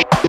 Yeah.